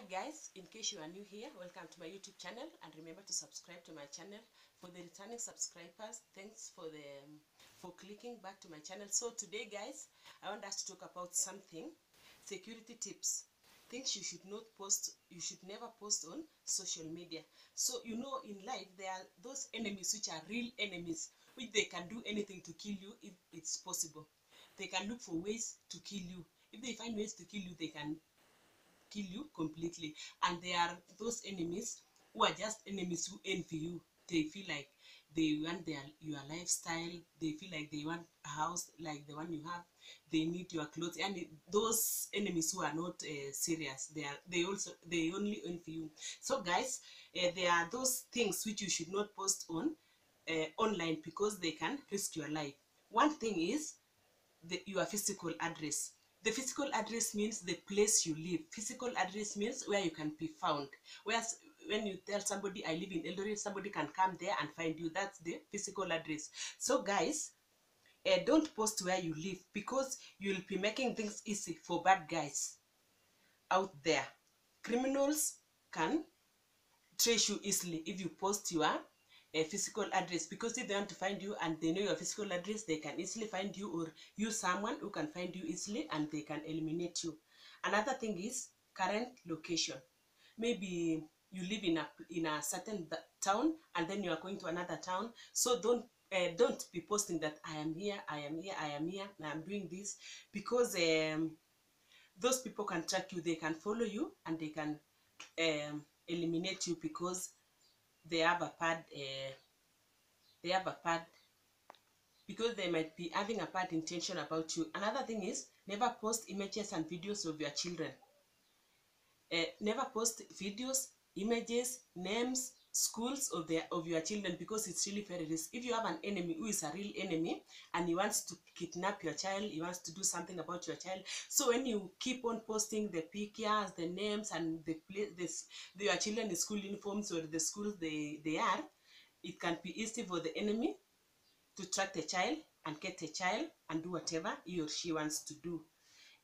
Hi guys, in case you are new here, welcome to my YouTube channel and remember to subscribe to my channel. For the returning subscribers, thanks for the um, for clicking back to my channel. So today guys, I want us to talk about something, security tips. Things you should not post, you should never post on social media. So you know in life there are those enemies which are real enemies, which they can do anything to kill you if it's possible. They can look for ways to kill you. If they find ways to kill you, they can kill you completely. And there are those enemies who are just enemies who envy you. They feel like they want their your lifestyle. They feel like they want a house like the one you have. They need your clothes. And those enemies who are not uh, serious, they are they also they only envy you. So guys, uh, there are those things which you should not post on uh, online because they can risk your life. One thing is the, your physical address. The physical address means the place you live. Physical address means where you can be found. Whereas when you tell somebody I live in Eldoret, somebody can come there and find you. That's the physical address. So guys, uh, don't post where you live because you'll be making things easy for bad guys out there. Criminals can trace you easily if you post your uh, physical address because if they want to find you and they know your physical address they can easily find you or use someone who can find you easily and they can eliminate you. Another thing is current location. Maybe you live in a in a certain town and then you are going to another town. So don't uh, don't be posting that i am here i am here i am here and i'm doing this because um, those people can track you they can follow you and they can um, eliminate you because they have a bad uh, they have a bad because they might be having a bad intention about you. Another thing is never post images and videos of your children. Uh, never post videos images names schools of their of your children because it's really very risky. If you have an enemy who is a real enemy and he wants to kidnap your child he wants to do something about your child. So when you keep on posting the pictures the names and the place this your children in school uniforms or the schools they they are it can be easy for the enemy to track the child and get the child and do whatever he or she wants to do.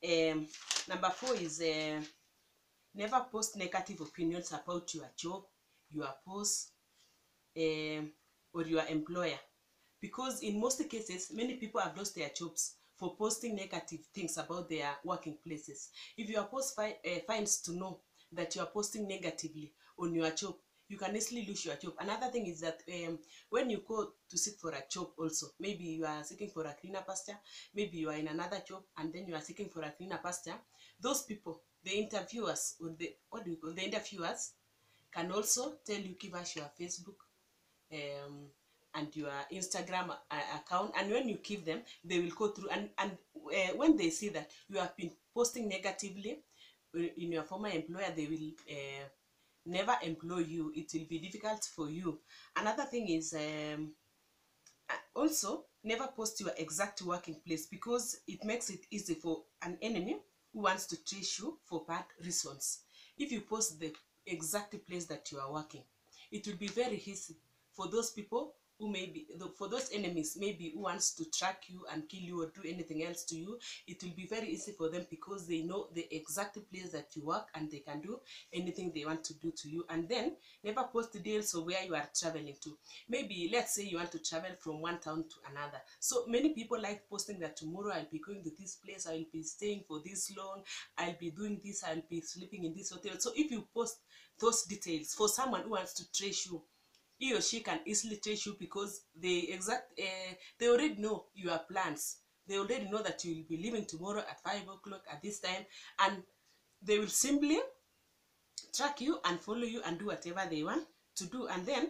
Um number four is uh, never post negative opinions about your job your boss um, or your employer. Because in most cases many people have lost their jobs for posting negative things about their working places. If your boss fi- uh, finds to know that you are posting negatively on your job you can easily lose your job. Another thing is that um, when you go to seek for a job also maybe you are seeking for a cleaner pasture maybe you are in another job and then you are seeking for a cleaner pasture those people the interviewers or the what do you call the interviewers can also tell you give us your facebook um, and your instagram account and when you give them they will go through and and uh, when they see that you have been posting negatively in your former employer they will uh, never employ you. It will be difficult for you. Another thing is um, also never post your exact working place because it makes it easy for an enemy who wants to trace you for bad reasons. If you post the exact place that you are working. It will be very easy for those people who may be for those enemies maybe who wants to track you and kill you or do anything else to you it will be very easy for them because they know the exact place that you work and they can do anything they want to do to you. And then never post the details of where you are traveling to. Maybe let's say you want to travel from one town to another. So many people like posting that tomorrow i'll be going to this place i'll be staying for this long i'll be doing this i'll be sleeping in this hotel. So if you post those details for someone who wants to trace you he or she can easily trace you because they exact uh, they already know your plans. They already know that you will be leaving tomorrow at five o'clock at this time and they will simply track you and follow you and do whatever they want to do and then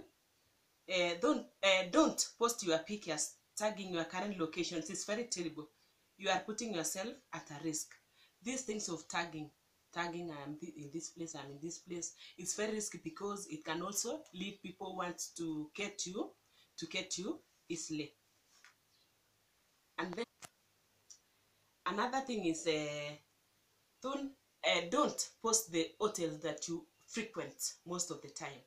uh, don't uh, don't post your pictures tagging your current locations it's very terrible. You are putting yourself at a risk. These things of tagging tagging i am thi- in this place i'm in this place it's very risky because it can also lead people want to get you to get you easily. And then another thing is uh, don't uh, don't post the hotels that you frequent most of the time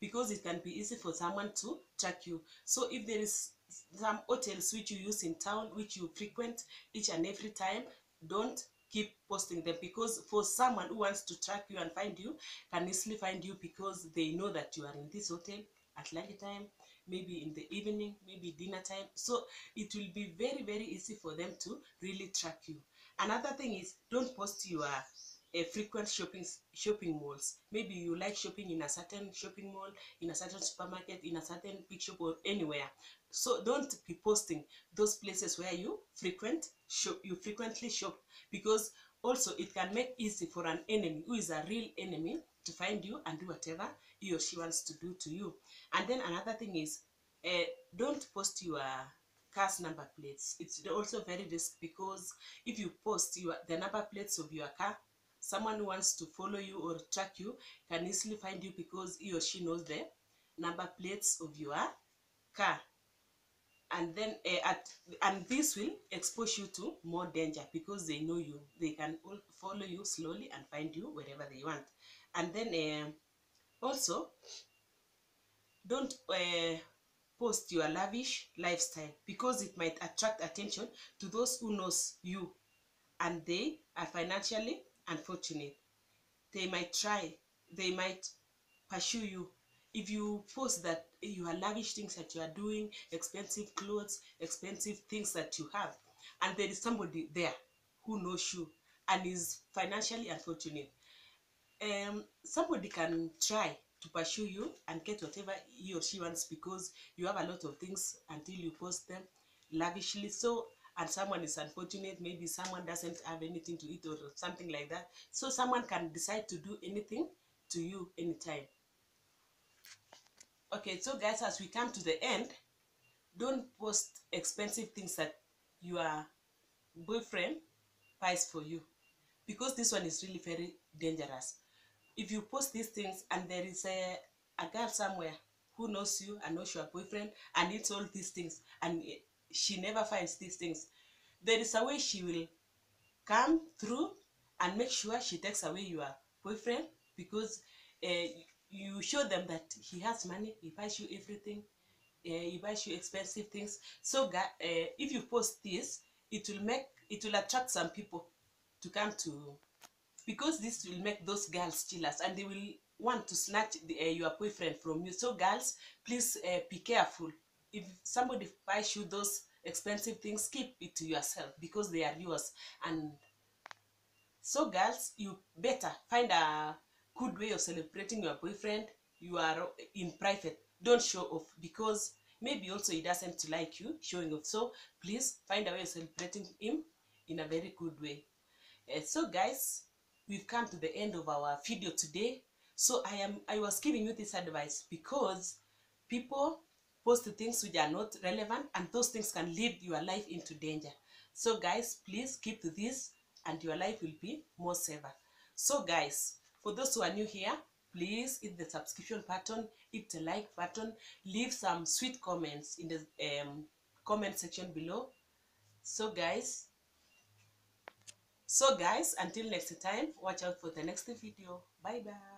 because it can be easy for someone to track you. So if there is some hotels which you use in town which you frequent each and every time don't keep posting them because for someone who wants to track you and find you can easily find you because they know that you are in this hotel at lunchtime maybe in the evening maybe dinner time. So it will be very very easy for them to really track you. Another thing is don't post your uh, frequent shopping shopping malls. Maybe you like shopping in a certain shopping mall in a certain supermarket in a certain big shop or anywhere. So don't be posting those places where you frequent shop you frequently shop because also it can make easy for an enemy who is a real enemy to find you and do whatever he or she wants to do to you. And then another thing is uh, don't post your car's number plates. It's also very risky because if you post your the number plates of your car someone who wants to follow you or track you can easily find you because he or she knows the number plates of your car. And then uh, at and this will expose you to more danger because they know you. They can follow you slowly and find you wherever they want. And then uh, also don't uh, post your lavish lifestyle because it might attract attention to those who knows you and they are financially unfortunate. They might try they might pursue you. If you post that you are lavish things that you are doing expensive clothes expensive things that you have and there is somebody there who knows you and is financially unfortunate um somebody can try to pursue you and get whatever he or she wants because you have a lot of things until you post them lavishly. So and someone is unfortunate maybe someone doesn't have anything to eat or something like that. So someone can decide to do anything to you anytime. Okay so guys as we come to the end don't post expensive things that your boyfriend buys for you because this one is really very dangerous. If you post these things and there is a, a girl somewhere who knows you and knows your boyfriend and eats all these things and she never finds these things. There is a way she will come through and make sure she takes away your boyfriend because uh, you show them that he has money he buys you everything uh, he buys you expensive things. So uh, if you post this it will make it will attract some people to come to because this will make those girls jealous and they will want to snatch the, uh, your boyfriend from you. So girls please be careful if somebody buys you those expensive things keep it to yourself because they are yours. And so girls you better find a good way of celebrating your boyfriend. You are in private. Don't show off because maybe also he doesn't like you showing off. So please find a way of celebrating him in a very good way. Uh, so guys we've come to the end of our video today. So i am i was giving you this advice because people post things which are not relevant and those things can lead your life into danger. So guys please keep to this and your life will be more safer. So guys for those who are new here please hit the subscription button hit the like button leave some sweet comments in the um, comment section below. So guys so guys until next time watch out for the next video. Bye bye